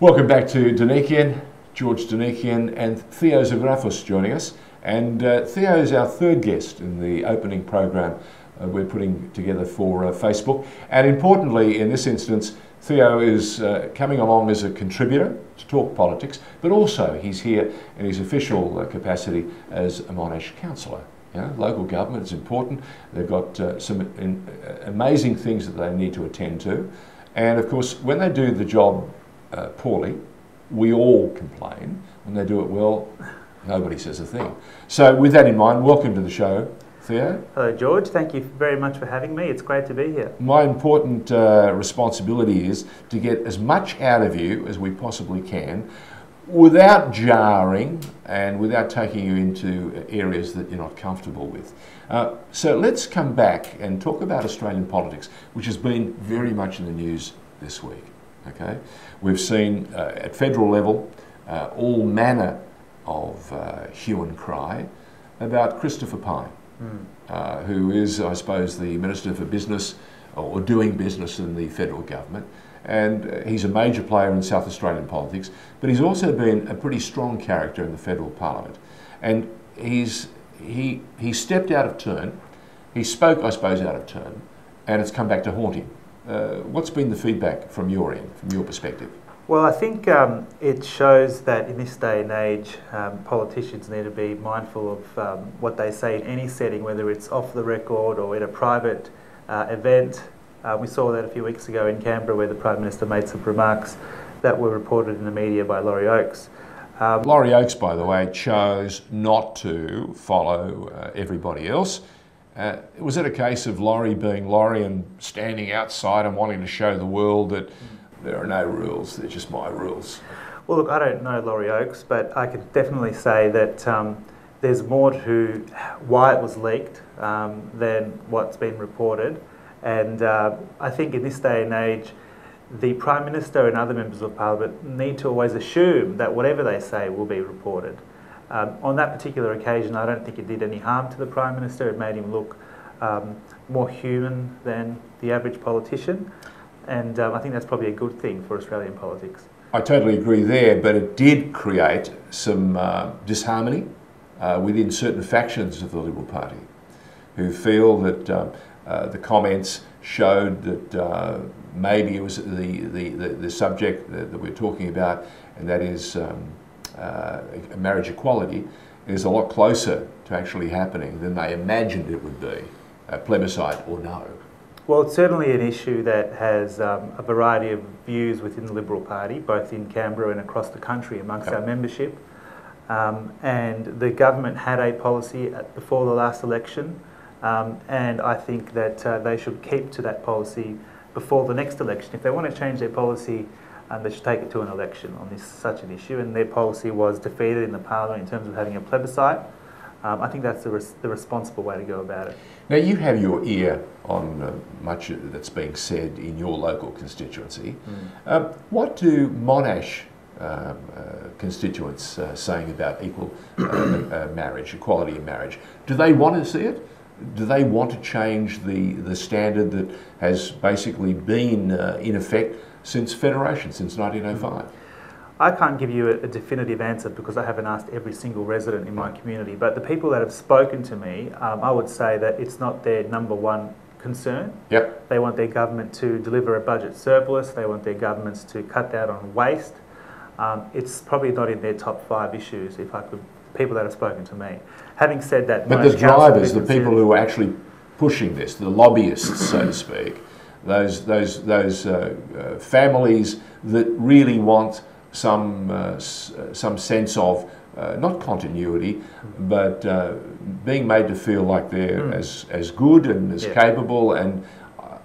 Welcome back to Donikian, George Donikian and Theo Zographos joining us. And uh, Theo is our third guest in the opening program uh, we're putting together for uh, Facebook. And importantly, in this instance, Theo is uh, coming along as a contributor to Talk Politics, but also he's here in his official uh, capacity as a Monash councillor. Local government is important. They've got uh, some in, amazing things that they need to attend to. And of course, when they do the job uh, poorly, we all complain. When they do it well, nobody says a thing. So, with that in mind, welcome to the show, Theo. Hello, George. Thank you very much for having me. It's great to be here. My important uh, responsibility is to get as much out of you as we possibly can without jarring and without taking you into areas that you're not comfortable with. Uh, so let's come back and talk about Australian politics, which has been very much in the news this week. Okay, we've seen uh, at federal level uh, all manner of uh, hue and cry about Christopher Pyne, mm. who is, I suppose, the Minister for Business or doing business in the federal government. And uh, he's a major player in South Australian politics, but he's also been a pretty strong character in the federal parliament. And he's, he, he stepped out of turn, he spoke, I suppose, out of turn, and it's come back to haunt him. Uh, what's been the feedback from your end, from your perspective? Well, I think um, it shows that in this day and age, um, politicians need to be mindful of um, what they say in any setting, whether it's off the record or in a private uh, event. Uh, we saw that a few weeks ago in Canberra, where the Prime Minister made some remarks that were reported in the media by Laurie Oakes. Um, Laurie Oakes, by the way, chose not to follow uh, everybody else. Uh, was it a case of Laurie being Laurie and standing outside and wanting to show the world that there are no rules, they're just my rules? Well, look, I don't know Laurie Oakes, but I can definitely say that um, there's more to why it was leaked um, than what's been reported. And uh, I think in this day and age, the Prime Minister and other members of Parliament need to always assume that whatever they say will be reported. Um, on that particular occasion, I don't think it did any harm to the Prime Minister. It made him look um, more human than the average politician. And um, I think that's probably a good thing for Australian politics. I totally agree there, but it did create some uh, disharmony uh, within certain factions of the Liberal Party who feel that uh, uh the comments showed that uh, maybe it was the, the, the, the subject that, that, we're talking about, and that is um, uh, marriage equality is a lot closer to actually happening than they imagined it would be, a plebiscite or no. Well, it's certainly an issue that has um, a variety of views within the Liberal Party, both in Canberra and across the country amongst yep. our membership. Um, and the government had a policy before the last election, um, and I think that uh, they should keep to that policy before the next election. If they want to change their policy and they should take it to an election on this such an issue. And their policy was defeated in the parliament in terms of having a plebiscite. Um, I think that's the, res the, responsible way to go about it. Now you have your ear on uh, much that's being said in your local constituency. Mm. Um, what do Monash um, uh, constituents uh, saying about equal uh, uh, marriage, equality in marriage? Do they want to see it? Do they want to change the, the standard that has basically been uh, in effect since Federation, since 1905? I can't give you a, a, definitive answer because I haven't asked every single resident in my community. But the people that have spoken to me, um, I would say that it's not their number one concern. Yep. They want their government to deliver a budget surplus. They want their governments to cut down on waste. Um, it's probably not in their top five issues. If I could, people that have spoken to me. Having said that, but the drivers, the people who are actually pushing this, the lobbyists, so to speak those, those, those uh, uh, families that really want some, uh, some sense of uh, not continuity, but uh, being made to feel like they're mm. as, as good and as yeah. capable, and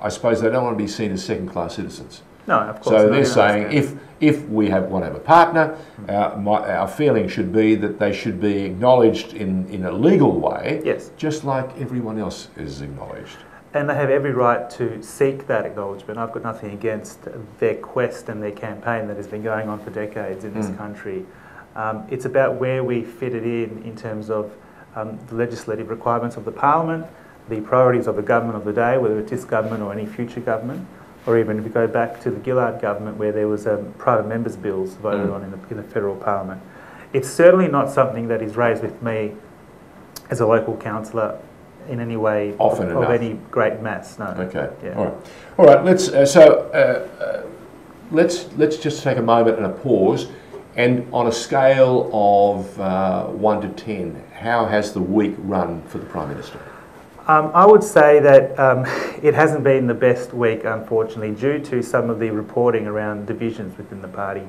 I suppose they don't want to be seen as second class citizens. No, of course. So they're saying if, if we have, want to have a partner, mm. our, my, our feeling should be that they should be acknowledged in, in a legal way, yes. just like everyone else is acknowledged and they have every right to seek that acknowledgement. I've got nothing against their quest and their campaign that has been going on for decades in this mm. country. Um, it's about where we fit it in in terms of um, the legislative requirements of the parliament, the priorities of the government of the day, whether it's this government or any future government. or even if you go back to the Gillard government where there was um, private members' bills voted Mm. on in the, in the federal parliament. It's certainly not something that is raised with me as a local councillor in any way Often of, enough. any great mass. No. Okay. Yeah. All right. All right. Let's. Uh, so uh, uh, let's let's just take a moment and a pause. And on a scale of uh, one to ten, how has the week run for the prime minister? Um, I would say that um, it hasn't been the best week, unfortunately, due to some of the reporting around divisions within the party,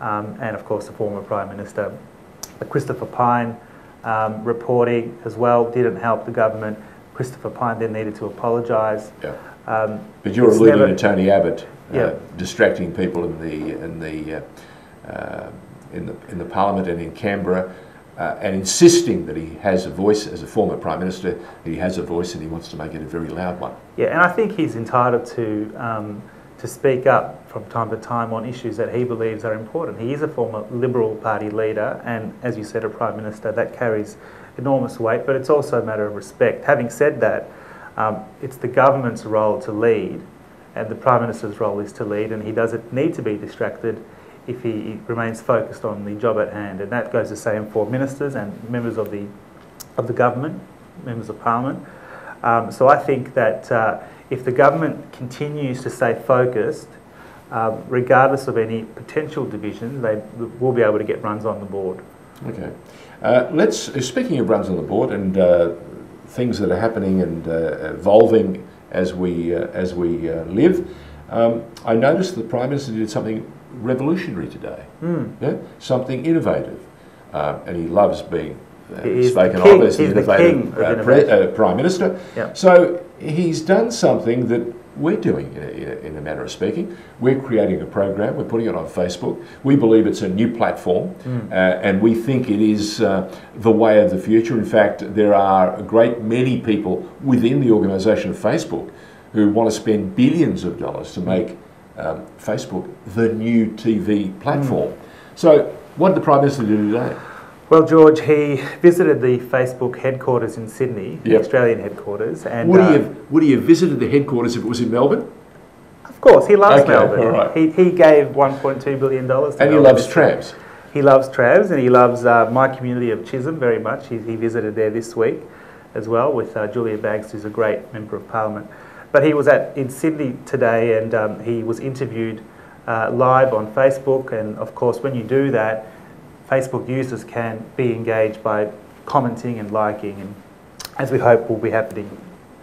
um, and of course the former Prime Minister, Christopher Pyne, um, reporting as well didn't help the government. Christopher Pyne then needed to apologise. Yeah. Um, But you're alluding never- to Tony Abbott uh, Yeah. distracting people in the in the uh, uh, in the in the Parliament and in Canberra, uh, and insisting that he has a voice as a former prime minister. He has a voice and he wants to make it a very loud one. Yeah, and I think he's entitled to um, to speak up from time to time on issues that he believes are important. He is a former Liberal Party leader, and as you said, a prime minister. That carries enormous weight, but it's also a matter of respect. Having said that, um, it's the government's role to lead, and the prime minister's role is to lead, and he doesn't need to be distracted if he remains focused on the job at hand, and that goes the same for ministers and members of the of the government, members of parliament. Um, so I think that uh, if the government continues to stay focused, um, regardless of any potential division, they will be able to get runs on the board. Okay. Uh, let's. uh, Speaking of runs on the board and uh, things that are happening and uh, evolving as we uh, as we uh, live, um, I noticed the prime minister did something revolutionary today. Mm. Yeah, something innovative, uh, and he loves being uh, He spoken of as the He's the innovative uh, pre- uh, prime minister. Yeah. So he's done something that we're doing in a, in, a, in a manner of speaking. We're creating a program. We're putting it on Facebook. We believe it's a new platform, Mm. uh, and we think it is uh, the way of the future. In fact, there are a great many people within the organisation of Facebook who want to spend billions of dollars to make um, Facebook the new TV platform. So, what did the Prime Minister do today? Well, George, he visited the Facebook headquarters in Sydney, the Australian headquarters, and Would, uh, he have, would he have visited the headquarters if it was in Melbourne? of course he loves Okay, Melbourne. right. He, he gave 1.2 billion dollars. To And he loves trams. He loves trams and he loves uh, my community of Chisholm very much. He, he visited there this week as well with uh, Julia Banks, who's a great member of parliament. But he was at in Sydney today and um, he was interviewed uh, live on Facebook. And of course, when you do that, Facebook users can be engaged by commenting and liking, and as we hope will be happening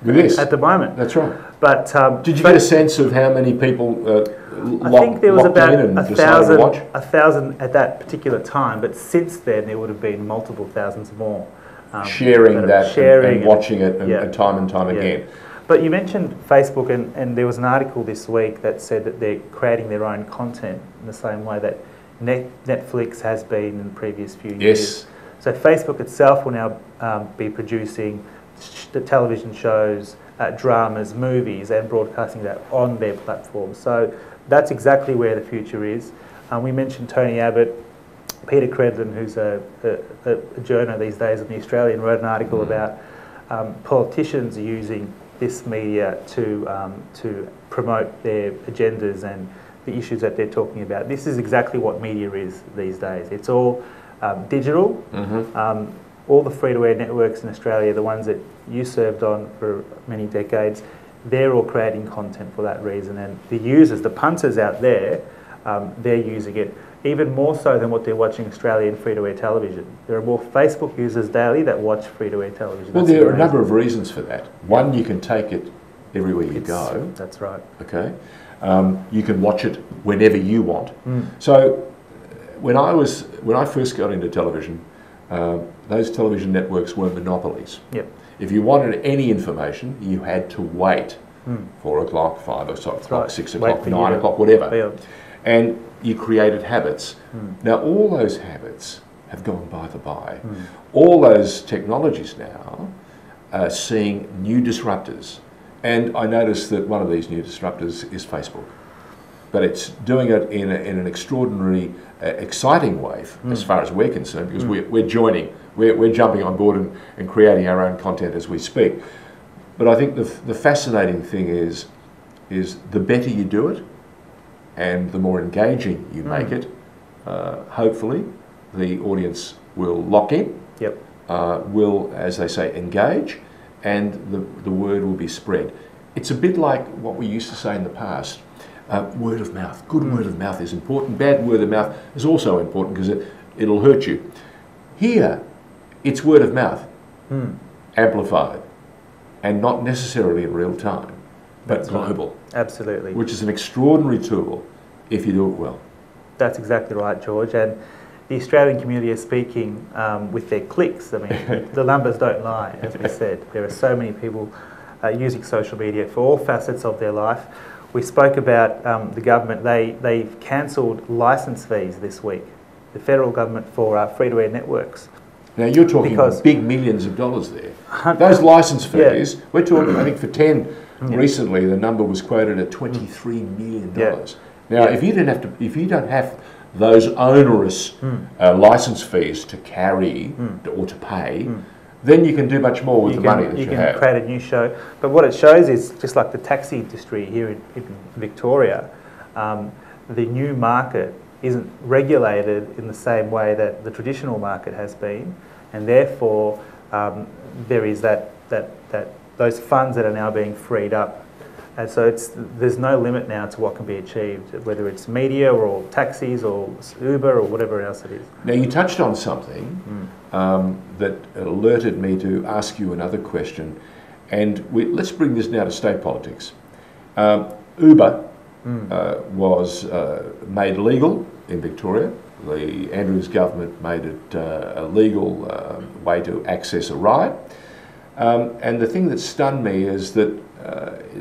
at the moment. That's right. But um, Did you but- get a sense of how many people uh, I lock, think there was about and a thousand, a thousand at that particular time, but since then there would have been multiple thousands more. um, sharing that and- sharing and, watching it and, yeah. and time and time Yeah. again. But you mentioned Facebook, and, and there was an article this week that said that they're creating their own content in the same way that Net, Netflix has been in the previous few years. Yes. So Facebook itself will now um, be producing sh- the television shows, uh, dramas, movies, and broadcasting that on their platform. So that's exactly where the future is. Um, we mentioned Tony Abbott, Peta Credlin, who's a, a, a journo these days in the Australian, wrote an article Mm. about um, politicians using this media to um, to promote their agendas and the issues that they're talking about. This is exactly what media is these days. It's all um, digital. hmm Um, all the free-to-air networks in Australia, the ones that you served on for many decades, they're all creating content for that reason. And the users, the punters out there, um, they're using it even more so than what they're watching Australian free-to-air television. There are more Facebook users daily that watch free-to-air television. Well, That's there are a number of reasons for that. One, you can take it everywhere you It's- go. That's right. Okay, um, you can watch it whenever you want. Mm. So, uh, when I was when I first got into television, uh, those television networks were monopolies. Yep. If you wanted any information, you had to wait Mm. four o'clock, five o'clock, right. six o'clock, nine o'clock, whatever, and you created habits. Mm. Now, all those habits have gone by the by. Mm. All those technologies now are seeing new disruptors. And I noticed that one of these new disruptors is Facebook. But it's doing it in, a, in an extraordinary, uh, exciting way, f- as Mm. far as we're concerned, because Mm. we're, we're joining, we're, we're jumping on board and, and creating our own content as we speak. But I think the, the fascinating thing is is the better you do it and the more engaging you Mm. make it, uh, hopefully the audience will lock in, Yep. uh, will, as they say, engage, and the, the word will be spread. It's a bit like what we used to say in the past uh, word of mouth. Good Mm. word of mouth is important, bad word of mouth is also important because it, it'll hurt you. Here, it's word of mouth Mm. amplified and not necessarily in real time, but That's right. global, Absolutely. which is an extraordinary tool if you do it well. That's exactly right, George. And the Australian community is speaking um, with their clicks. I mean, the numbers don't lie, as we said. There are so many people uh, using social media for all facets of their life. We spoke about um, the government. They, they've cancelled licence fees this week, the federal government for uh, free-to-air networks. Now you're talking Because- big millions of dollars there. Those license fees, Yeah. we're talking, I think for 10 Yeah. recently, the number was quoted at $23 million. Yeah. Now, if you didn't have to, if you don't have those onerous Mm. uh, license fees to carry Mm. to- or to pay, Mm. then you can do much more with you the can, money that you, you can have. create a new show. But what it shows is just like the taxi industry here in, in Victoria, um, the new market isn't regulated in the same way that the traditional market has been, and therefore um, there is that, that, that those funds that are now being freed up. And so it's, there's no limit now to what can be achieved, whether it's media or taxis or Uber or whatever else it is. Now, you touched on something Mm. um, that alerted me to ask you another question, and we, let's bring this now to state politics. Um, Uber Mm. uh, was uh, made legal in Victoria. The Andrews government made it uh, a legal uh, way to access a ride. Um, and the thing that stunned me is that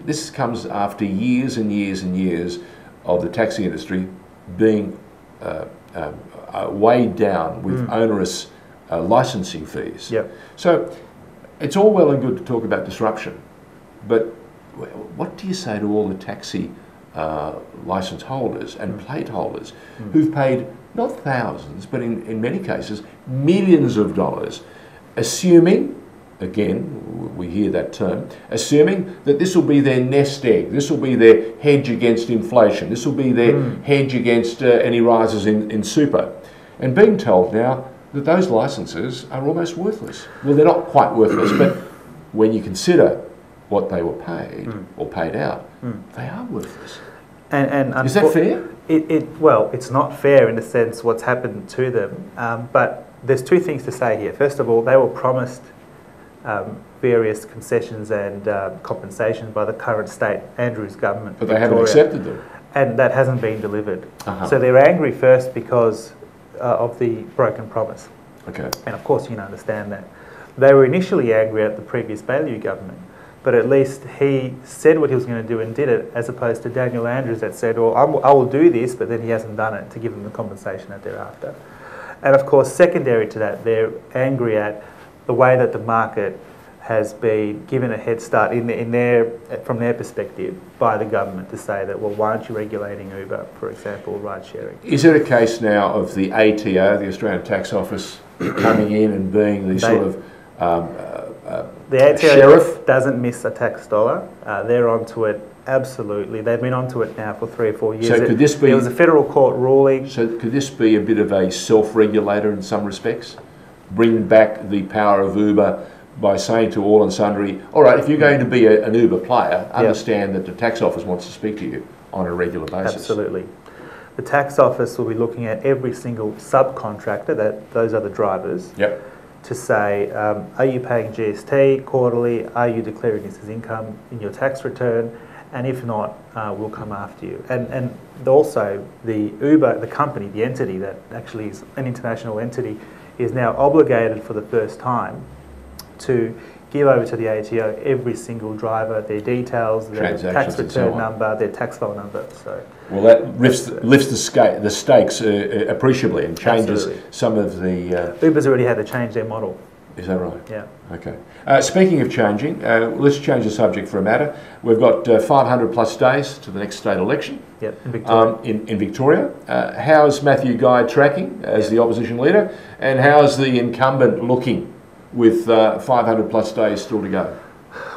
this comes after years and years and years of the taxi industry being uh, uh, uh, weighed down with Mm. onerous uh, licensing fees. Yep. So it's all well and good to talk about disruption, but what do you say to all the taxi uh, license holders and plate holders Mm. who've paid not thousands, but in, in many cases millions of dollars, assuming, again, we hear that term, assuming that this will be their nest egg, this will be their hedge against inflation, this will be their Mm. hedge against uh, any rises in, in super. And being told now that those licenses are almost worthless. Well, they're not quite worthless, but when you consider what they were paid Mm. or paid out, Mm. they are worthless. And, and Is that fair? It, it, well, it's not fair in the sense what's happened to them, um, but there's two things to say here. First of all, they were promised um, various concessions and uh, compensations by the current state Andrews government, But they haven't accepted them. and that hasn't been delivered. Uh-huh. So they're angry first because uh, of the broken promise, okay. and of course you can understand that. They were initially angry at the previous Baillieu government, but at least he said what he was going to do and did it, as opposed to Daniel Andrews that said, well, I'm, I will do this, but then he hasn't done it to give them the compensation that they're after. And of course, secondary to that, they're angry at the way that the market has been given a head start in, in their, from their perspective by the government to say that, well, why aren't you regulating Uber, for example, ride sharing? Is it a case now of the ATO, the Australian Tax Office, coming in and being the They- sort of um, uh, uh, The ATO sheriff? doesn't miss a tax dollar. Uh, they're onto it absolutely. They've been onto it now for three or four years. So It- could this be- There was a federal court ruling. So could this be a bit of a self-regulator in some respects? Bring back the power of Uber by saying to all and sundry, all right, if you're going to be a, an Uber player, understand that the tax office wants to speak to you on a regular basis. Absolutely. The tax office will be looking at every single subcontractor, that those are the drivers, Yep. to say, um, are you paying GST quarterly? Are you declaring this as income in your tax return? And if not, uh, we'll come after you. And, and also, the Uber, the company, the entity that actually is an international entity, is now obligated for the first time to give over to the ATO every single driver, their details, their tax and so return number, their tax file number. So Well, that lifts, lifts the, sca- the stakes uh, uh, appreciably and changes Absolutely. some of the. Uh, Uber's already had to change their model. Is that right? Yeah. Okay. Uh, speaking of changing, uh, let's change the subject for a matter. We've got uh, 500 plus days to the next state election Yep. In Victoria. um, in, in Victoria. Uh, how's Matthew Guy tracking as Yeah. the opposition leader, and how's the incumbent looking with uh, 500 plus days still to go?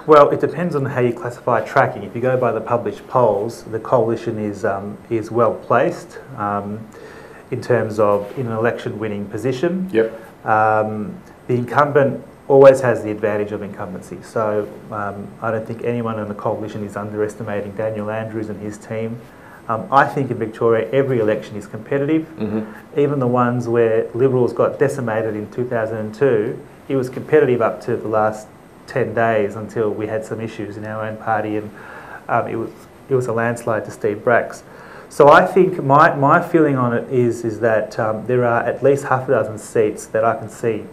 Well, it depends on how you classify tracking. If you go by the published polls, the coalition is um, is well placed um, in terms of in an election winning position. Yep. Um, the incumbent always has the advantage of incumbency, so um, I don't think anyone in the coalition is underestimating Daniel Andrews and his team. Um, I think in Victoria every election is competitive, Mm-hmm. even the ones where Liberals got decimated in 2002. It was competitive up to the last 10 days until we had some issues in our own party and um, it, was, it was a landslide to Steve Bracks. So I think my, my feeling on it is, is that um, there are at least half a dozen seats that I can see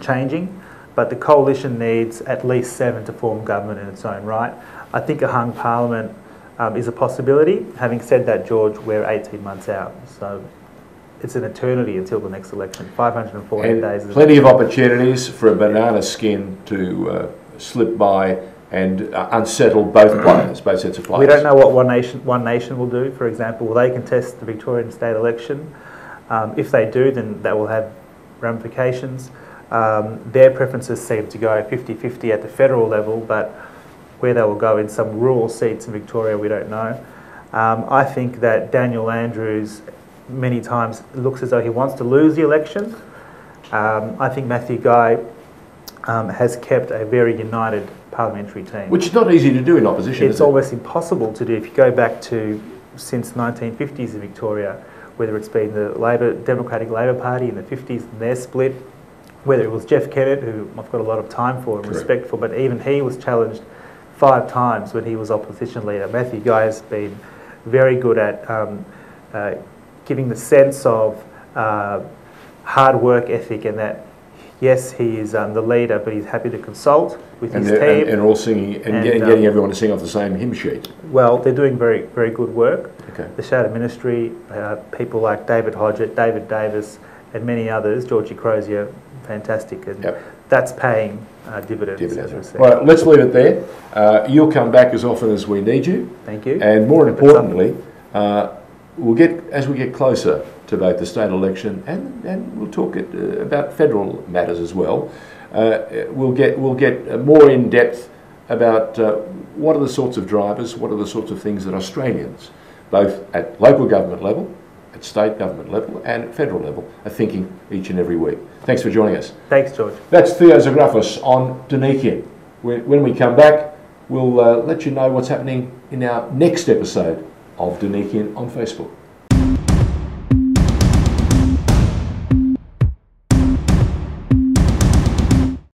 changing, but the coalition needs at least seven to form government in its own right. I think a hung parliament um, is a possibility. Having said that, George, we're 18 months out, so it's an eternity until the next election. 514 And days. plenty of opportunities for a banana skin to uh, slip by and uh, unsettle both players, both sets of players. We don't know what One Nation, One Nation will do. For example, will they contest the Victorian state election? Um, if they do, then that will have ramifications. Um, their preferences seem to go 50-50 at the federal level, but where they will go in some rural seats in Victoria, we don't know. Um, I think that Daniel Andrews many times looks as though he wants to lose the election. Um, I think Matthew Guy um, has kept a very united parliamentary team. Which is not easy to do in opposition, It's is it? almost impossible to do. If you go back to since 1950s in Victoria, whether it's been the Labor Democratic Labor Party in the 50s and their split, whether it was Jeff Kennett, who I've got a lot of time for and Correct. respect for, but even he was challenged five times when he was opposition leader. Matthew Guy has been very good at um, uh, giving the sense of uh, hard work ethic and that yes, he is um, the leader, but he's happy to consult with and, his they're- and, team. and all singing and, And, getting, um, getting everyone to sing off the same hymn sheet. well, they're doing very, very good work. Okay. The Shadow Ministry, uh, people like David Hodgett, David Davis, and many others, Georgie Crozier, fantastic. And Yep. that's paying uh, dividends, Dividends. Right, let's leave it there. Uh, you'll come back as often as we need you, Thank you. and more importantly, uh, we'll get as we get closer to both the state election and, and we'll talk it, uh, about federal matters as well. Uh, we'll get we'll get uh, more in depth about uh, what are the sorts of drivers, what are the sorts of things that Australians, both at local government level, at state government level, and at federal level, are thinking each and every week. Thanks for joining us. Thanks, George. That's Theo Zographos on Donikian. When when we come back, we'll uh, let you know what's happening in our next episode of Donikian on Facebook.